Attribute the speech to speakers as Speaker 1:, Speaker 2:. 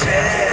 Speaker 1: take